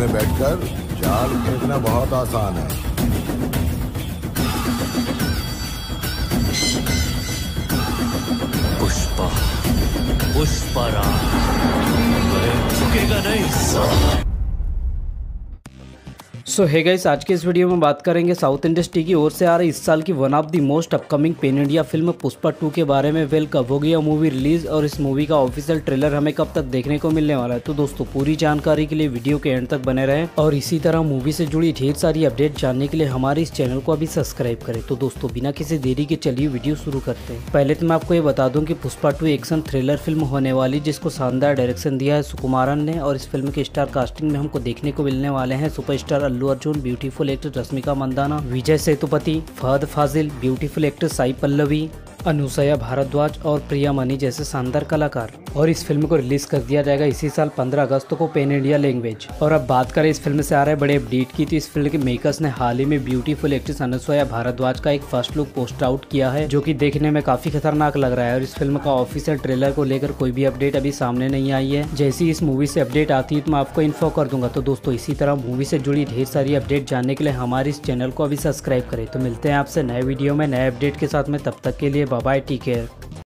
में बैठकर जाल फेंकना बहुत आसान है। पुष्पा पुष्पराज झुकेगा नहीं। सो है गाइस आज के इस वीडियो में बात करेंगे साउथ इंडस्ट्री की ओर से आ रही इस साल की one of the most upcoming pan India film Pushpa two के बारे में वेल कब होगी यह मूवी रिलीज़ और इस मूवी का ऑफिशियल ट्रेलर हमें कब तक देखने को मिलने वाला है? तो दोस्तों, पूरी जानकारी के लिए वीडियो के एंड तक बने रहें और इसी तरह मूवी से जुड़ी ढेर सारी अपडेट जानने के लिए हमारे इस चैनल को अभी सब्सक्राइब करें। तो दोस्तों, बिना किसी देरी के चलिए वीडियो शुरू करते हैं। पहले तो मैं आपको ये बता दूँ की Pushpa two action thriller film होने वाली, जिसको शानदार डायरेक्शन दिया है सुकुमारन ने और इस फ़िल्म के स्टार कास्टिंग में हमको देखने को मिलने वाले हैं superstar Allu Arjun beautiful actor Rashmika Mandanna Vijay Sethupathi Fahadh Faasil beautiful actor Sai Pallavi. Anasuya Bharadwaj और प्रिया मनी जैसे शानदार कलाकार। और इस फ़िल्म को रिलीज़ कर दिया जाएगा इसी साल 15 अगस्त को पेन इंडिया लैंग्वेज और अब बात करें इस फ़िल्म से आ रहे बड़े अपडेट की तो इस फ़िल्म के मेकर्स ने हाल ही में ब्यूटीफुल एक्ट्रेस अनुसया भारद्वाज का एक फ़र्स्ट लुक पोस्ट आउट किया है, जो की देखने में काफ़ी खतरनाक लग रहा है। और इस फ़िल्म का ऑफिशियल ट्रेलर को लेकर कोई भी अपडेट अभी सामने नहीं आई है। जैसी इस मूवी से अपडेट आती है तो मैं आपको इन्फो कर दूँगा। तो दोस्तों, इसी तरह मूवी से जुड़ी ढेर सारी अपडेट जानने के लिए हमारे इस चैनल को अभी सब्सक्राइब करें। तो मिलते हैं आपसे नए वीडियो में नए अपडेट के साथ में। तब तक के लिए बाय टेक केयर